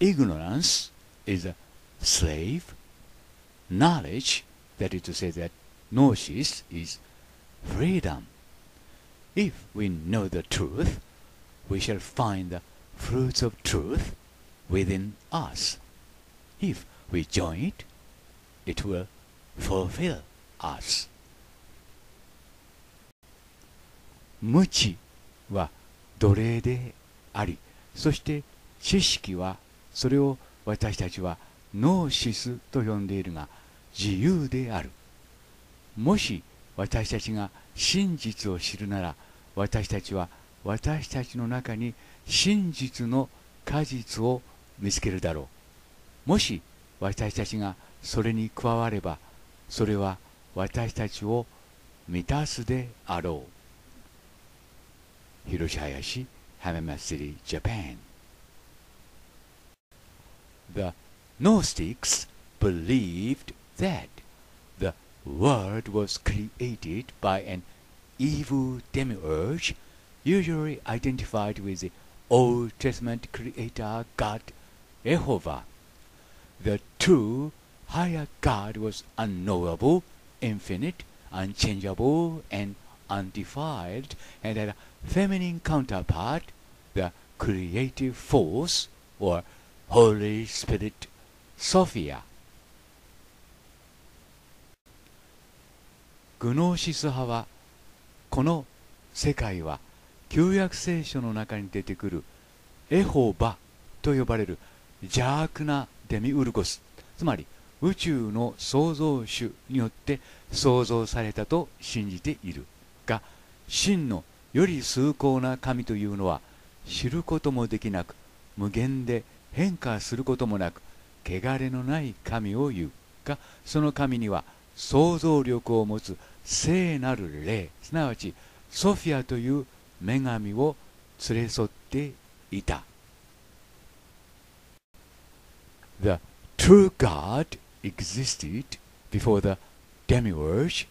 ignorance is a slave, knowledge, that is to say that gnosis is freedom. If we know the truth, we shall find the fruits of truth within us. If we join it, it will fulfill us. 無知は奴隷であり、そして知識は それを私たちはノーシスと呼んでいるが自由である。もし私たちが真実を知るなら私たちは私たちの中に真実の果実を見つけるだろう。もし私たちがそれに加わればそれは私たちを満たすであろう。広島市、浜松 City, Japan. The Gnostics believed that the world was created by an evil demiurge, usually identified with the Old Testament creator God Jehovah. The true higher God was unknowable, infinite, unchangeable, and undefiled, and had a feminine counterpart, the creative force, or Holy Spirit, Sophia. グノーシス派はこの世界は旧約聖書の中に出てくるエホバと呼ばれる邪悪なデミウルゴスつまり宇宙の創造主によって創造されたと信じているが真のより崇高な神というのは知ることもできなく無限で変化することもなく汚れのない神を言うがその神には想像力を持つ聖なる霊すなわちソフィアという女神を連れ添っていた The true God existed before the demiurge,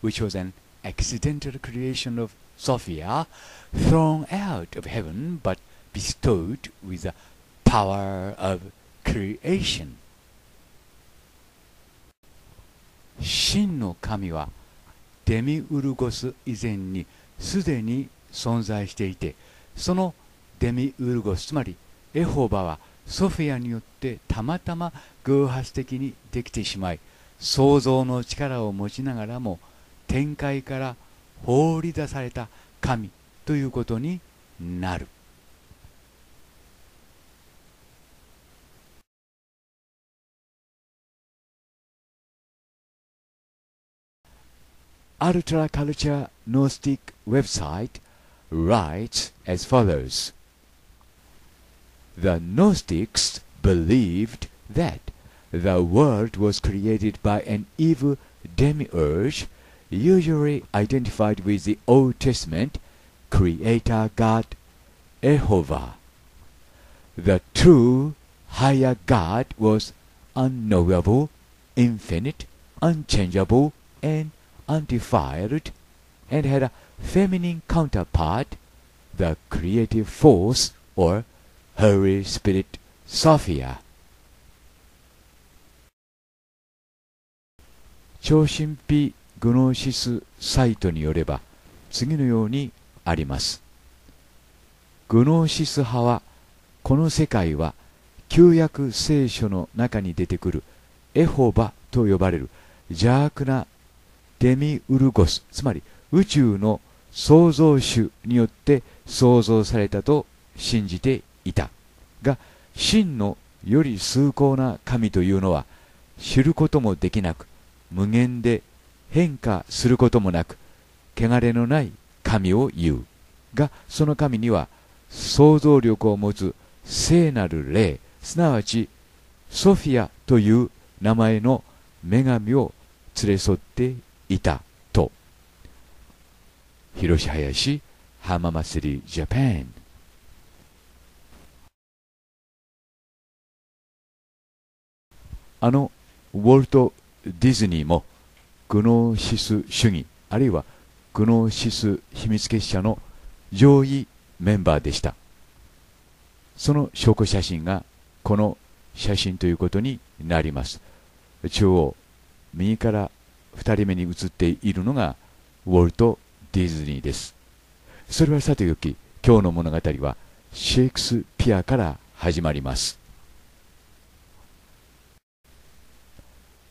which was an accidental creation of Sophia, thrown out of heaven but bestowed with the power of creation. 真の神はデミウルゴス以前にすでに存在していてそのデミウルゴスつまりエホバはソフィアによってたまたま偶発的にできてしまい創造の力を持ちながらも天界から放り出された神ということになる Ultra Culture Gnostic website writes as follows The Gnostics believed that the world was created by an evil demiurge, usually identified with the Old Testament creator god Jehovah. The true higher God was unknowable, infinite, unchangeable, and undefiled, and had a feminine counterpart, the creative force or Holy Spirit Sophia. 超神秘グノーシスサイトによれば次のようにありますグノーシス派はこの世界は旧約聖書の中に出てくるエホバと呼ばれる邪悪なデミウルゴスつまり宇宙の創造主によって創造されたと信じていた。が真のより崇高な神というのは知ることもできなく無限で変化することもなく汚れのない神を言う。がその神には想像力を持つ聖なる霊すなわちソフィアという名前の女神を連れ添っていたと。広島林浜祭りジャパンあのウォルト・ディズニーもグノーシス主義あるいはグノーシス秘密結社の上位メンバーでした。その証拠写真がこの写真ということになります。中央右から2人目に写っているのがウォルト・ディズニーです。それはさておき今日の物語はシェイクスピアから始まります。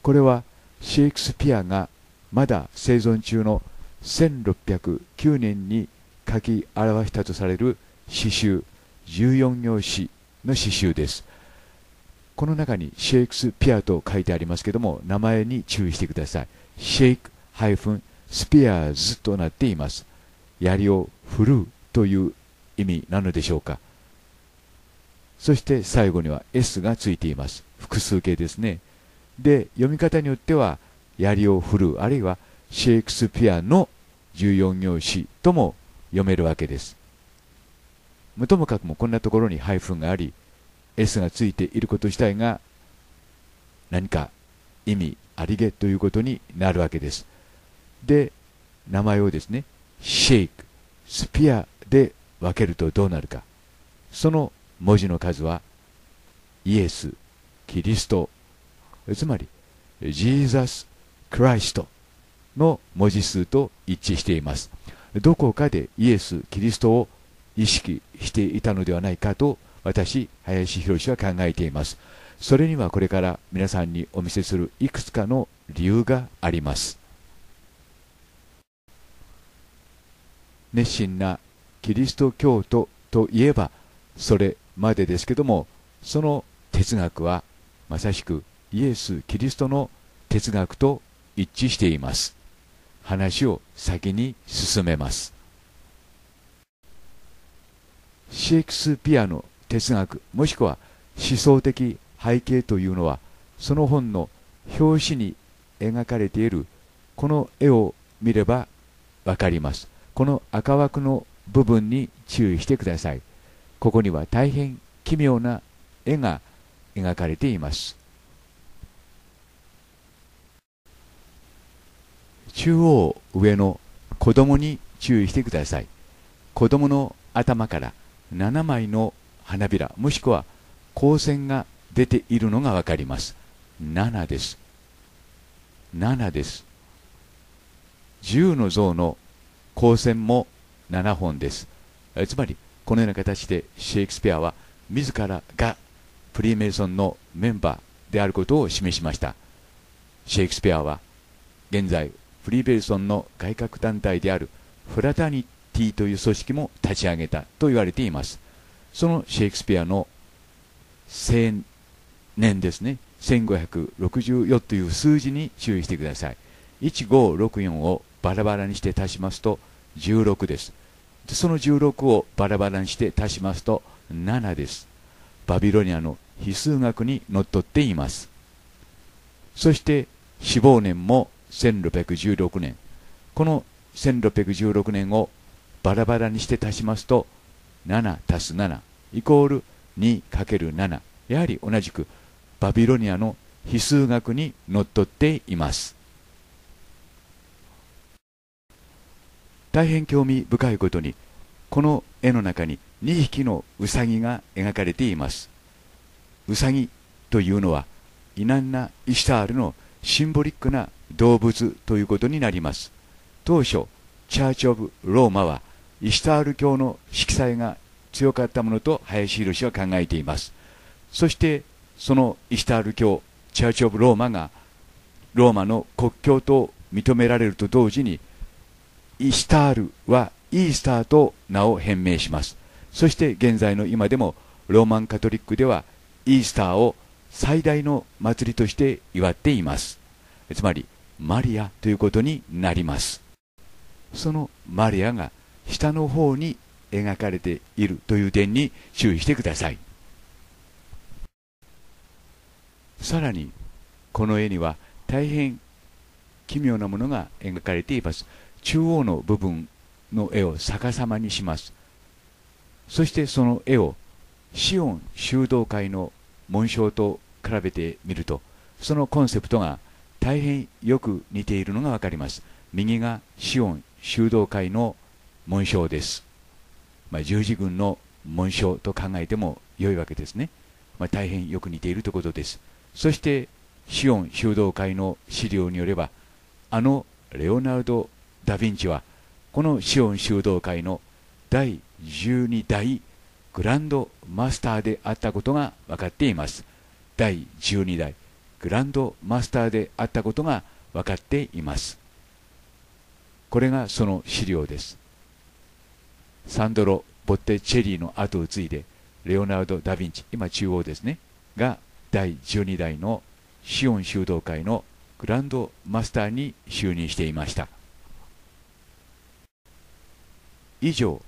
これはシェイクスピアがまだ生存中の1609年に書き表したとされる詩集14行詩の詩集です。この中にシェイクスピアと書いてありますけども名前に注意してください。シェイクスピアーズとなっています。槍を振るうという意味なのでしょうか。そして最後には S がついています。複数形ですね。で読み方によっては槍を振るうあるいはシェイクスピアの14行詞とも読めるわけです。ともかくもこんなところにハイフンがあり S がついていること自体が何か意味ありげということになるわけです。で名前をですねシェイクスピアで分けるとどうなるか。その文字の数はイエスキリストつまりジーザス・クライストの文字数と一致しています。どこかでイエス・キリストを意識していたのではないかと私林博は考えています。それにはこれから皆さんにお見せするいくつかの理由があります。熱心なキリスト教徒といえばそれまでですけどもその哲学はまさしくイエス・キリストの哲学と一致しています。話を先に進めます。シェイクスピアの哲学もしくは思想的背景というのはその本の表紙に描かれているこの絵を見れば分かります。この赤枠の部分に注意してください。ここには大変奇妙な絵が描かれています。中央上の子供に注意してください。子供の頭から7枚の花びらもしくは光線が出ているのが分かります。7です。7です。10の像の光線も7本です。つまりこのような形でシェイクスピアは自らがプリーメイソンのメンバーであることを示しました。シェイクスピアは現在フリーベルソンの外郭団体であるフラタニティという組織も立ち上げたと言われています。そのシェイクスピアの青年ですね。1564という数字に注意してください。1564をバラバラにして足しますと16です。でその16をバラバラにして足しますと7です。バビロニアの非数学にのっとっています。そして死亡年も1616年。この1616年をバラバラにして足しますと7足す7イコール 2×7 やはり同じくバビロニアの非数学にのっとっています。大変興味深いことにこの絵の中に2匹のウサギが描かれています。ウサギというのはイナンナ・イシタールのシンボリックな動物ということになります。当初チャーチ・オブ・ローマはイシタール教の色彩が強かったものと林博士は考えています。そしてそのイシタール教チャーチ・オブ・ローマがローマの国教と認められると同時にイシタールはイースターと名を変名します。そして現在の今でもローマンカトリックではイースターを最大の祭りとして祝っています。つまりマリアということになります。そのマリアが下の方に描かれているという点に注意してください。さらにこの絵には大変奇妙なものが描かれています。中央の部分の絵を逆さまにします。そしてその絵をシオン修道会の紋章と比べてみるとそのコンセプトが大変よく似ているのが分かります。右がシオン修道会の紋章です、まあ、十字軍の紋章と考えても良いわけですね。まあ、大変よく似ているということです。そしてシオン修道会の資料によればあのレオナルド・ダ・ヴィンチはこのシオン修道会の第12代グランドマスターであったことが分かっています。第12代グランドマスターであったことが分かっています。これがその資料です。サンドロ・ボッテチェリーの後を継いでレオナルド・ダ・ヴィンチ今中央ですねが第12代のシオン修道会のグランドマスターに就任していました。以上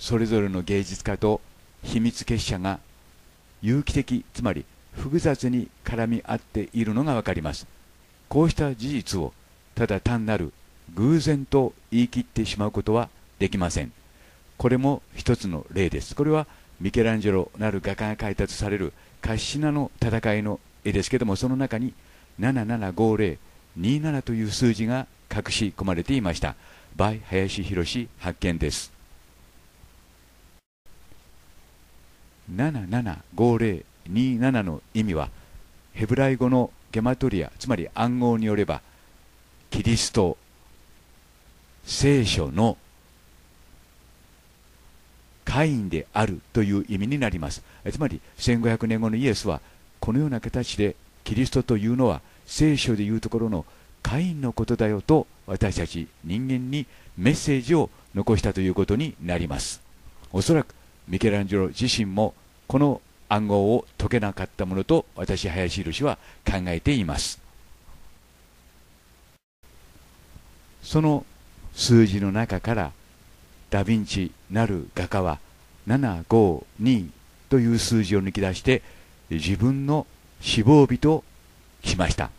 それぞれの芸術家と秘密結社が有機的つまり複雑に絡み合っているのが分かります。こうした事実をただ単なる偶然と言い切ってしまうことはできません。これも一つの例です。これはミケランジェロなる画家が描いたとされるカッシナの戦いの絵ですけどもその中に775027という数字が隠し込まれていました。バイ林博発見です。775027の意味はヘブライ語のゲマトリアつまり暗号によればキリスト聖書の会員であるという意味になります。つまり1500年後のイエスはこのような形でキリストというのは聖書でいうところの会員のことだよと私たち人間にメッセージを残したということになります。おそらくミケランジェロ自身もこの暗号を解けなかったものと私林印は考えています。その数字の中からダ・ヴィンチなる画家は752という数字を抜き出して自分の死亡日としました。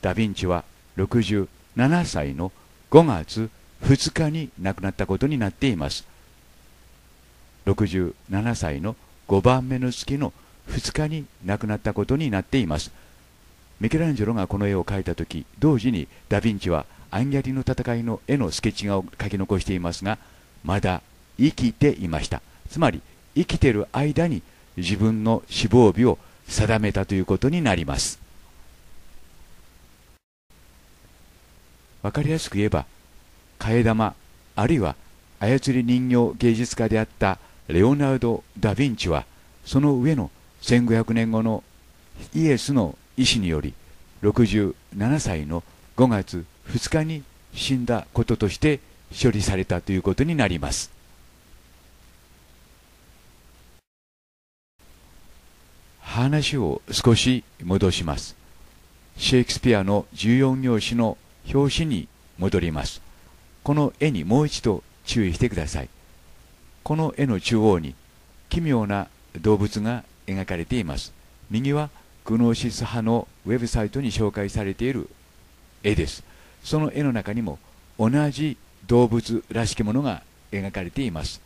ダ・ヴィンチは67歳の5月2日に亡くなったことになっています。67歳の5番目の月の2日に亡くなったことになっています。ミケランジェロがこの絵を描いた時同時にダ・ヴィンチはアンギャリの戦いの絵のスケッチ画を描き残していますがまだ生きていました。つまり生きている間に自分の死亡日を定めたということになります。分かりやすく言えば替え玉あるいは操り人形芸術家であったレオナルド・ダ・ヴィンチはその上の1500年後のイエスの意志により67歳の5月2日に死んだこととして処理されたということになります。話を少し戻します。シェイクスピアの14行詞の表紙に戻ります。この絵にもう一度注意してください。この絵の中央に奇妙な動物が描かれています。右はグノーシス派のウェブサイトに紹介されている絵です。その絵の中にも同じ動物らしきものが描かれています。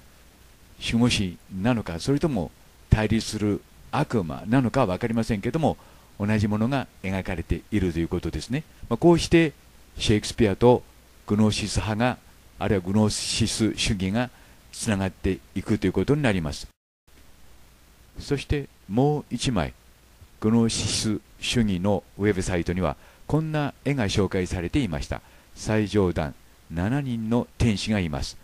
守護神なのかそれとも対立する悪魔なのかは分かりませんけども同じものが描かれているということですね、まあ、こうしてシェイクスピアとグノーシス派があるいはグノーシス主義がつながっていくということになります。そしてもう一枚グノーシス主義のウェブサイトにはこんな絵が紹介されていました。最上段7人の天使がいます。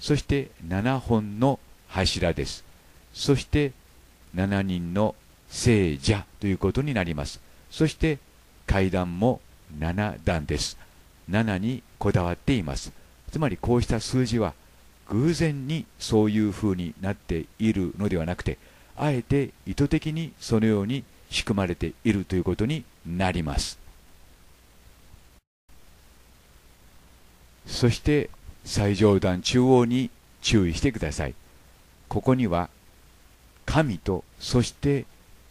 そして7本の柱です。そして7人の聖者ということになります。そして階段も7段です。7にこだわっています。つまりこうした数字は偶然にそういうふうになっているのではなくてあえて意図的にそのように仕組まれているということになります。そして最上段中央に注意してください。ここには神とそして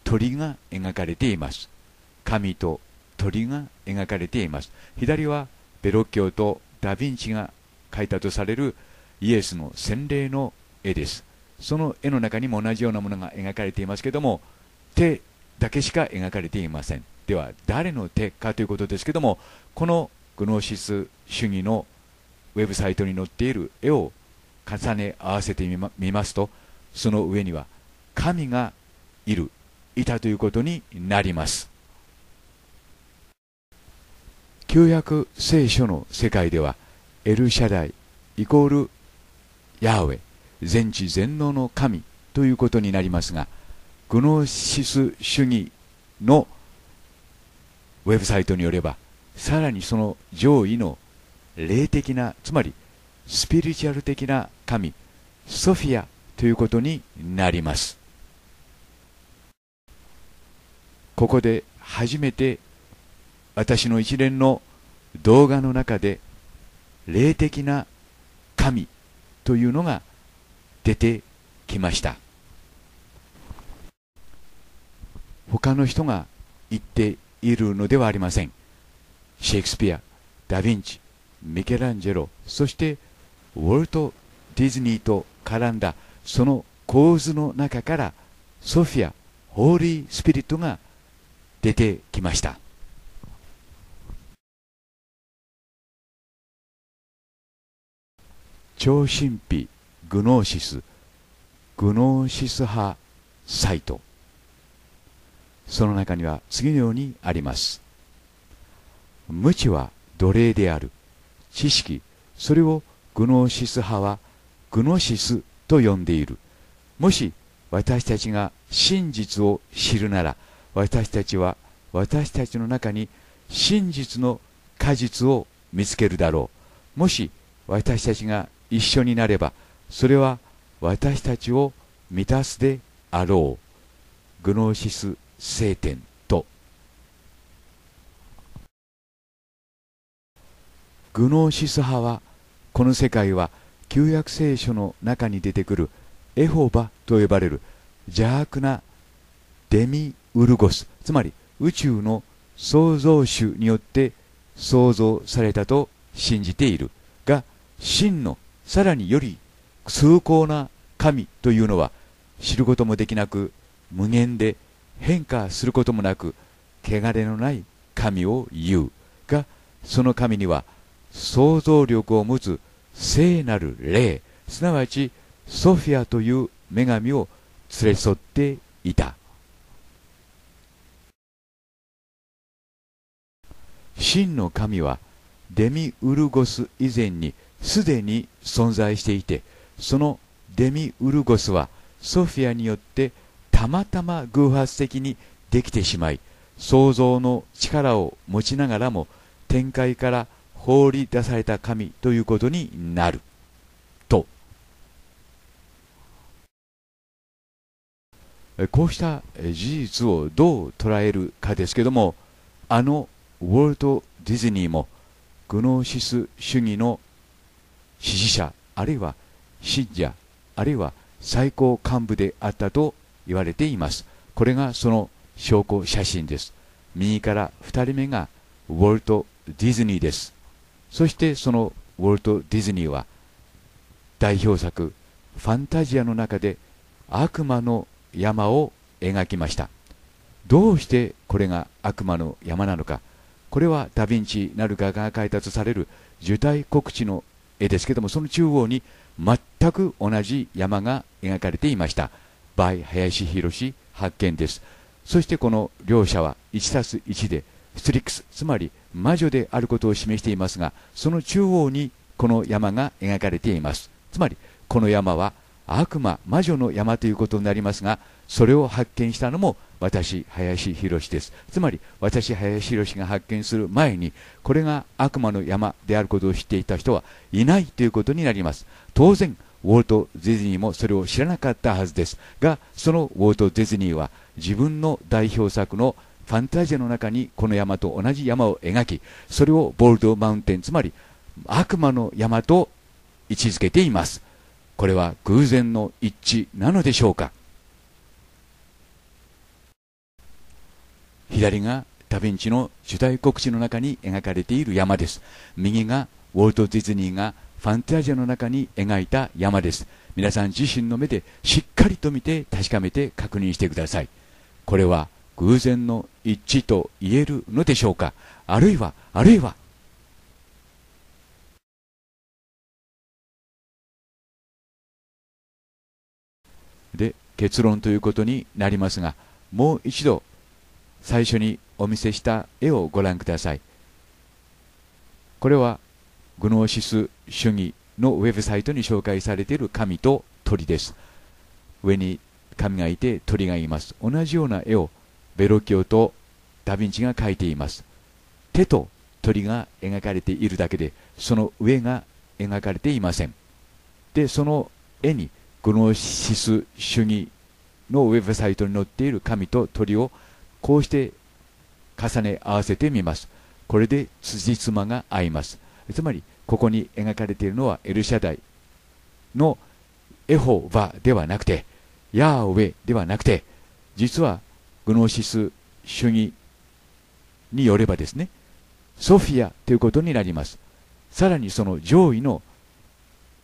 鳥が描かれています。神と鳥が描かれています。左はベロッキオとダ・ヴィンチが描いたとされるイエスの洗礼の絵です。その絵の中にも同じようなものが描かれていますけども手だけしか描かれていません。では誰の手かということですけどもこのグノーシス主義のウェブサイトに載っている絵を重ね合わせてみますとその上には神がいるいたということになります。旧約聖書の世界ではエルシャダイイコールヤーウェ全知全能の神ということになりますがグノシス主義のウェブサイトによればさらにその上位の霊的なつまりスピリチュアル的な神ソフィアということになります。ここで初めて私の一連の動画の中で霊的な神というのが出てきました。他の人が言っているのではありません。シェイクスピアダ・ヴィンチミケランジェロそしてウォルト・ディズニーと絡んだその構図の中からソフィアホーリー・スピリットが出てきました。超神秘グノーシスグノーシス派サイト。その中には次のようにあります。無知は奴隷である知識。それをグノーシス派はグノシスと呼んでいる。もし私たちが真実を知るなら私たちは私たちの中に真実の果実を見つけるだろう。もし私たちが一緒になればそれは私たちを満たすであろう。グノーシス聖典と。グノーシス派はこの世界は旧約聖書の中に出てくるエホバと呼ばれる邪悪なデミウルゴス。つまり宇宙の創造主によって創造されたと信じているが真のさらにより崇高な神というのは知ることもできなく無限で変化することもなく汚れのない神を言うがその神には想像力を持つ聖なる霊すなわちソフィアという女神を連れ添っていた。真の神はデミウルゴス以前にすでに存在していてそのデミウルゴスはソフィアによってたまたま偶発的にできてしまい創造の力を持ちながらも天界から放り出された神ということになる。と。こうした事実をどう捉えるかですけどもあのウォルト・ディズニーもグノーシス主義の支持者あるいは信者あるいは最高幹部であったと言われています。これがその証拠写真です。右から2人目がウォルト・ディズニーです。そしてそのウォルト・ディズニーは代表作ファンタジアの中で悪魔の山を描きました。どうしてこれが悪魔の山なのか。これはダ・ヴィンチなる画家が開発される受胎告知の絵ですけどもその中央に全く同じ山が描かれていました。バイ林博発見です。そしてこの両者は 1+1 でストリックスつまり魔女であることを示していますがその中央にこの山が描かれています。つまりこの山は悪魔魔女の山ということになりますがそれを発見したのも私、林博です。つまり、私、林博が発見する前に、これが悪魔の山であることを知っていた人はいないということになります。当然、ウォルト・ディズニーもそれを知らなかったはずですが、そのウォルト・ディズニーは自分の代表作のファンタジアの中にこの山と同じ山を描き、それをボールド・マウンテン、つまり悪魔の山と位置づけています。これは偶然の一致なのでしょうか？左がダ・ヴィンチの主題告知の中に描かれている山です。右がウォルト・ディズニーがファンタジアの中に描いた山です。皆さん自身の目でしっかりと見て確かめて確認してください。これは偶然の一致と言えるのでしょうか？あるいはあるいはで結論ということになりますがもう一度最初にお見せした絵をご覧ください。これはグノーシス主義のウェブサイトに紹介されている神と鳥です。上に神がいて鳥がいます。同じような絵をベロッキオとダ・ヴィンチが描いています。手と鳥が描かれているだけでその上が描かれていません。でその絵にグノーシス主義のウェブサイトに載っている神と鳥をこうして重ね合わせてみます。これで辻褄が合います。つまりここに描かれているのはエルシャダイのエホバではなくてヤーウェではなくて実はグノーシス主義によればですねソフィアということになります。さらにその上位の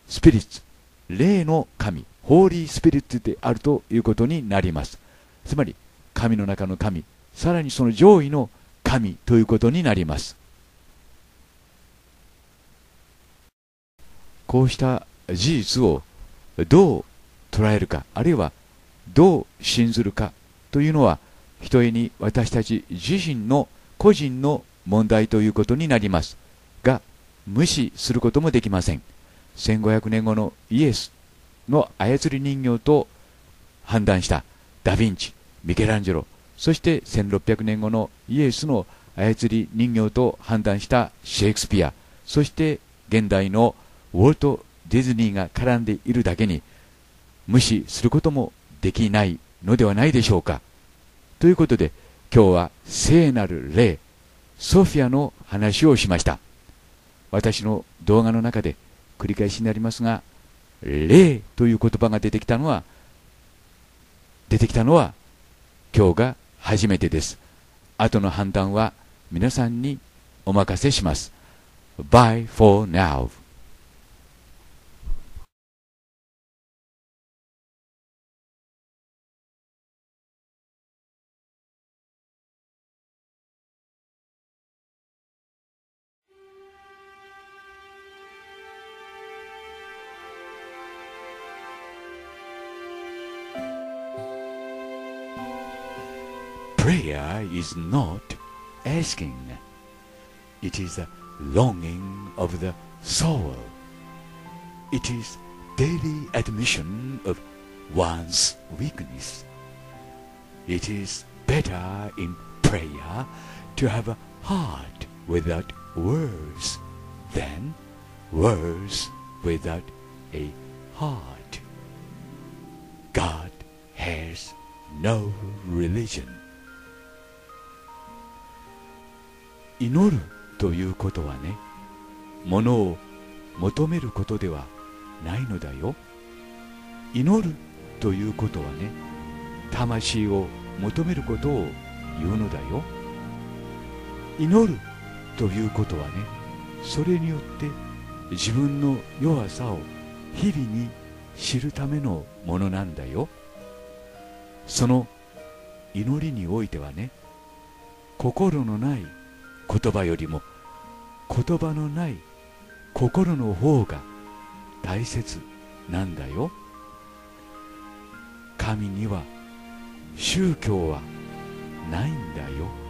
スピリッツ霊の神ホーリースピリッツであるということになります。つまり神の中の神さらにその上位の神ということになります。こうした事実をどう捉えるかあるいはどう信ずるかというのはひとえに私たち自身の個人の問題ということになりますが無視することもできません。1500年後のイエスの操り人形と判断した。ダ・ヴィンチミケランジェロそして1600年後のイエスの操り人形と判断したシェイクスピアそして現代のウォルト・ディズニーが絡んでいるだけに無視することもできないのではないでしょうか。ということで今日は聖なる霊ソフィアの話をしました。私の動画の中で繰り返しになりますが霊という言葉が出てきたのは出てきたのは今日が初めてです。後の判断は皆さんにお任せします。Bye for now. Prayer is not asking, it is a longing of the soul. It is daily admission of one's weakness. It is better in prayer to have a heart without words than words without a heart. God has no religion. 祈るということはねものを求めることではないのだよ。祈るということはね魂を求めることを言うのだよ。祈るということはねそれによって自分の弱さを日々に知るためのものなんだよ。その祈りにおいてはね心のない言葉よりも言葉のない心の方が大切なんだよ。神には宗教はないんだよ。